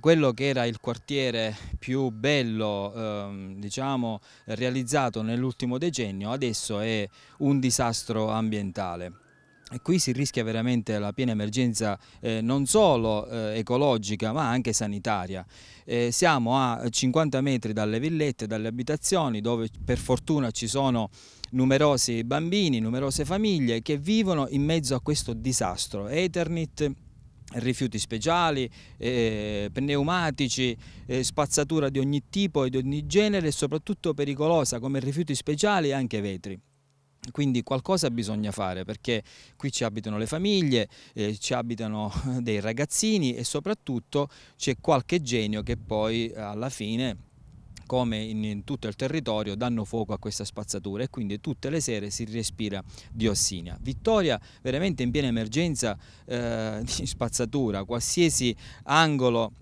Quello che era il quartiere più bello eh, diciamo, realizzato nell'ultimo decennio adesso è un disastro ambientale. E qui si rischia veramente la piena emergenza eh, non solo eh, ecologica ma anche sanitaria. Eh, siamo a 50 metri dalle villette, dalle abitazioni dove per fortuna ci sono numerosi bambini, numerose famiglie che vivono in mezzo a questo disastro. Eternit rifiuti speciali, eh, pneumatici, eh, spazzatura di ogni tipo e di ogni genere e soprattutto pericolosa come rifiuti speciali e anche vetri. Quindi qualcosa bisogna fare perché qui ci abitano le famiglie, eh, ci abitano dei ragazzini e soprattutto c'è qualche genio che poi alla fine come in, in, tutto il territorio danno fuoco a questa spazzatura e quindi tutte le sere si respira diossina. Vittoria veramente in piena emergenza eh, di spazzatura, qualsiasi angolo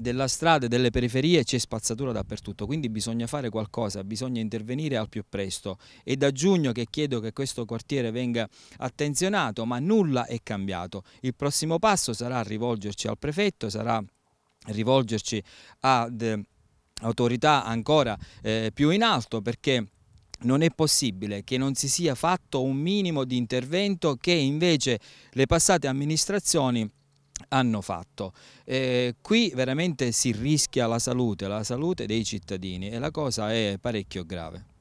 della strada e delle periferie c'è spazzatura dappertutto, quindi bisogna fare qualcosa, bisogna intervenire al più presto. È da giugno che chiedo che questo quartiere venga attenzionato, ma nulla è cambiato. Il prossimo passo sarà rivolgerci al prefetto, sarà rivolgerci ad autorità ancora eh, più in alto perché non è possibile che non si sia fatto un minimo di intervento che invece le passate amministrazioni hanno fatto. Eh, qui veramente si rischia la salute, la salute dei cittadini e la cosa è parecchio grave.